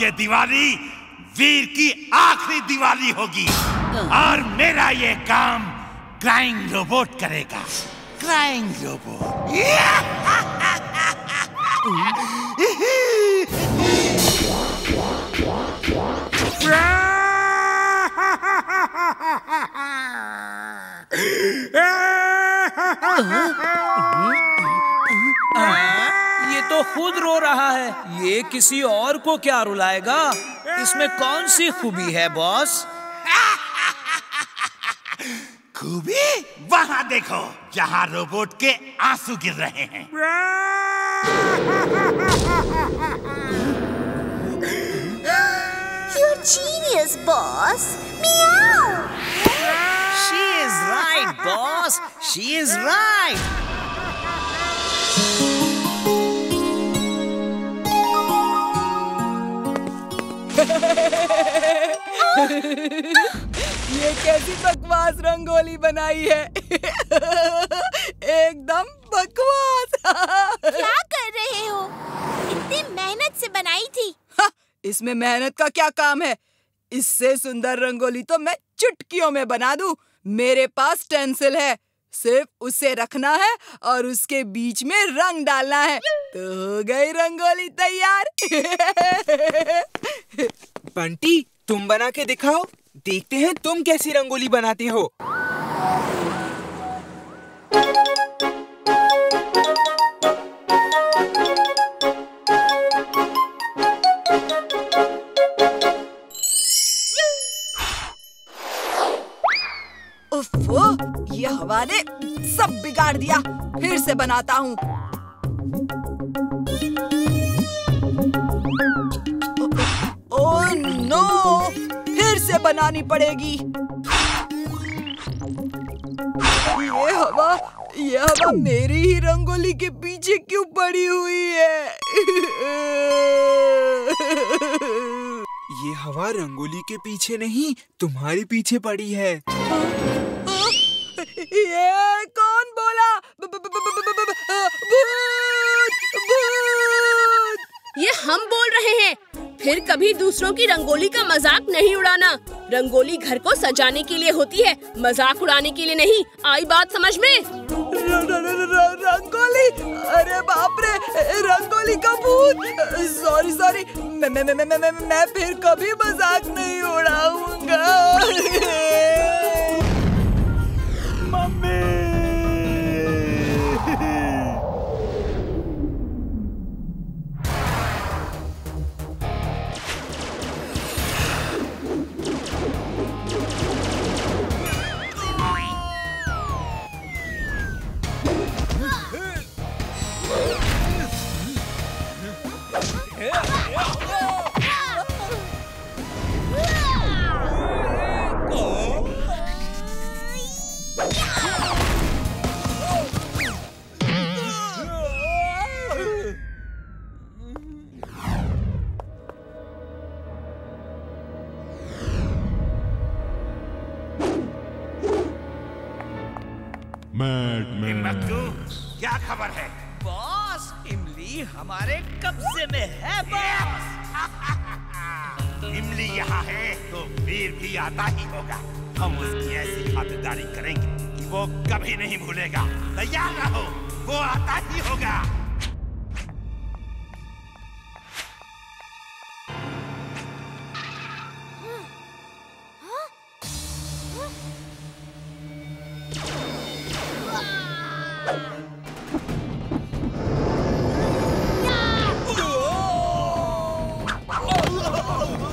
ये दिवाली वीर की आखिरी दिवाली होगी और मेरा ये काम क्राइंग रोबोट करेगा क्राइंग रोबोट तो खुद रो रहा है ये किसी और को क्या रुलाएगा इसमें कौन सी खूबी है बॉस खूबी वहाँ देखो जहाँ रोबोट के आँसू गिर रहे हैं You're genius, boss. Meow. She is right, boss. She is right. ये कैसी बकवास रंगोली बनाई है? एकदम बकवास। क्या कर रहे हो? इतनी मेहनत से बनाई थी। हाँ, इसमें मेहनत का क्या काम है? इससे सुंदर रंगोली तो मैं चुटकियों में बना दूँ। मेरे पास टेंसिल है। सिर्फ़ उसे रखना है और उसके बीच में रंग डालना है। तो हो गई रंगोली तैयार। बंटी, तुम बना के दिखाओ। देखते हैं तुम कैसी रंगोली बनाते हो। उफ़, ये हवा ने सब बिगाड़ दिया। फिर से बनाता हूँ। नो फिर से बनानी पड़ेगी। ये हवा ये हवा मेरी ही रंगोली के पीछे क्यों पड़ी हुई है? ये हवा रंगोली के पीछे नहीं तुम्हारे पीछे पड़ी है। ये कौन बोला? भूत भूत। ये हम बोल रहे हैं। फिर कभी दूसरों की रंगोली का मज़ाक नहीं उड़ाना। रंगोली घर को सजाने के लिए होती है मज़ाक उड़ाने के लिए नहीं। आई बात समझ में? रंगोली? अरे बाप रे रंगोली का भूत। सॉरी सॉरी मैं मैं मैं मैं मैं फिर कभी मज़ाक नहीं उड़ाऊँगा। मक्कू क्या खबर है? बॉस इमली हमारे कब्जे में है बॉस। इमली यहाँ है तो वीर भी आता ही होगा। हम उसकी ऐसी खातिरदारी करेंगे कि वो कभी नहीं भूलेगा। तैयार रहो वो आता ही होगा। Oh!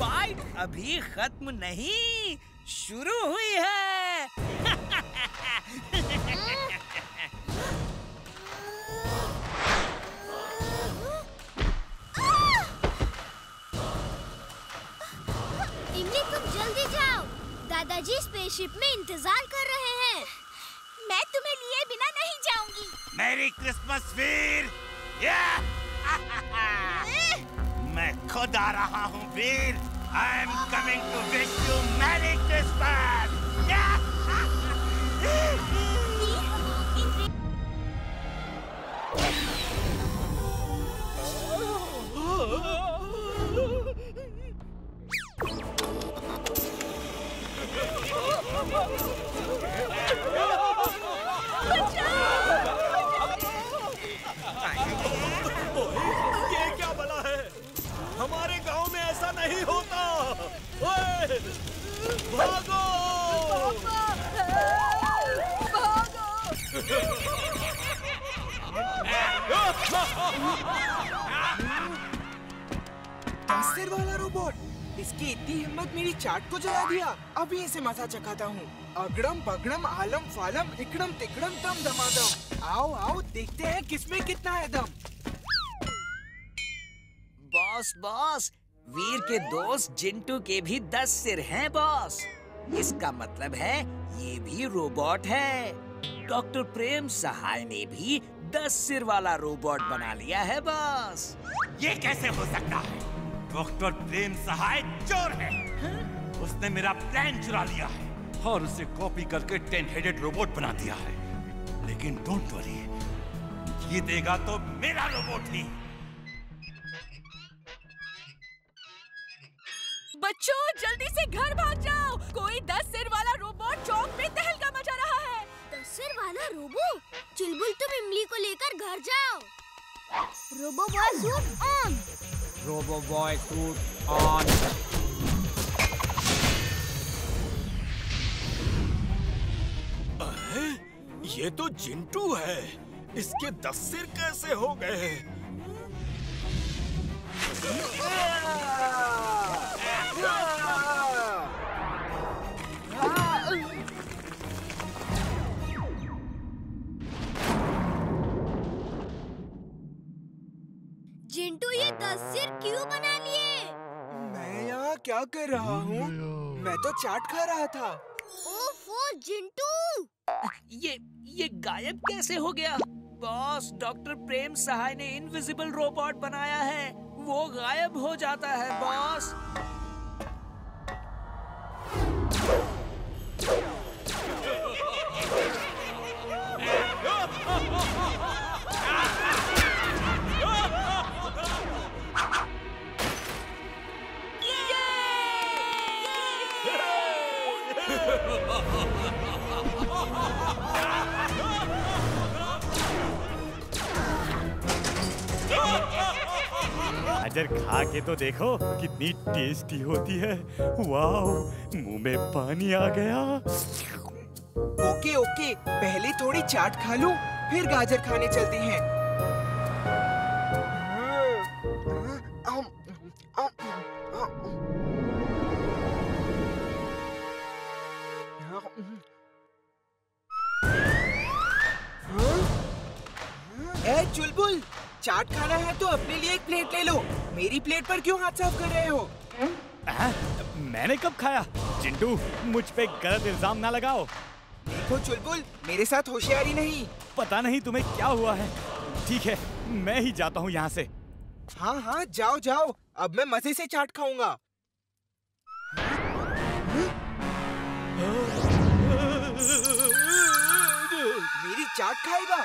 फाइट अभी खत्म नहीं शुरू हुई है। इमली तुम जल्दी जाओ। दादाजी स्पेसशिप में इंतज़ार कर रहे हैं। मैं तुम्हें लिए बिना नहीं जाऊँगी। मेरी क्रिसमस वीर। या! मैं खुद आ रहा हूँ वीर। I'm coming to wish you Merry Christmas! Yeah! ऐसा नहीं होता। ओए, भागो। दस वाला रोबोट इसकी इतनी हिम्मत मेरी चाट को जला दिया। अभी इसे मज़ा चखाता हूँ। अगड़म बगड़म आलम फालम इकड़म तिकड़म दम दमादम। आओ आओ देखते हैं किसमें कितना है दम। बॉस बॉस वीर के दोस्त जिंटू के भी दस सिर हैं बॉस इसका मतलब है, ये भी रोबोट है। डॉक्टर प्रेम सहाय ने भी दस सिर वाला रोबोट बना लिया है बॉस ये कैसे हो सकता है? डॉक्टर प्रेम सहाय चोर है। उसने मेरा प्लान चुरा लिया है और उसे कॉपी करके टेन हेडेड रोबोट बना दिया है। लेकिन डोंट वरी ये देगा तो मेरा रोबोट ही। बच्चों जल्दी से घर भाग जाओ। कोई दस सिर वाला रोबोट चौक में तहलका मचा रहा है। दस सिर वाला रोबो चुलबुल तुम इमली को लेकर घर जाओ। Robo boy suit on robo boy suit on ये तो जिंटू है। इसके दस सिर कैसे हो गए? सिर क्यों बना लिए? मैं यहाँ क्या कर रहा हूँ? मैं तो चाट खा रहा था। ओफो जिंटू! ये ये गायब कैसे हो गया? बॉस डॉक्टर प्रेम सहाय ने इनविजिबल रोबोट बनाया है। वो गायब हो जाता है बॉस। गाजर खा के तो देखो कितनी टेस्टी होती है। वाओ, मुँह में पानी आ गया। ओके ओके, पहले थोड़ी चाट खा लूँ, फिर गाजर खाने चलते हैं। चुलबुल चाट खाना है तो अपने लिए एक प्लेट ले लो। मेरी प्लेट पर क्यों हाथ साफ़ कर रहे हो? आ, मैंने कब खाया? चिंटू मुझ पे गलत इल्ज़ाम ना लगाओ। देखो चुलबुल मेरे साथ होशियारी नहीं। पता नहीं तुम्हें क्या हुआ है। ठीक है मैं ही जाता हूँ यहाँ से। हाँ हाँ जाओ जाओ। अब मैं मज़े से चाट खाऊँगा। मेरी चाट खाएगा?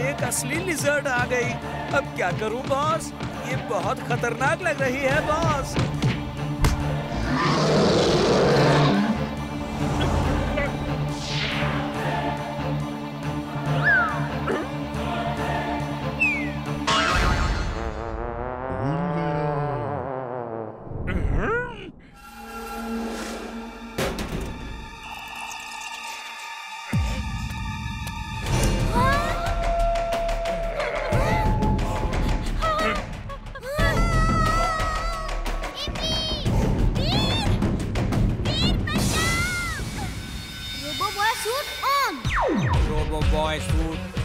एक असली लिजर्ड आ गई। अब क्या करूँ बॉस ये बहुत खतरनाक लग रही है बॉस रोबो बॉय सूट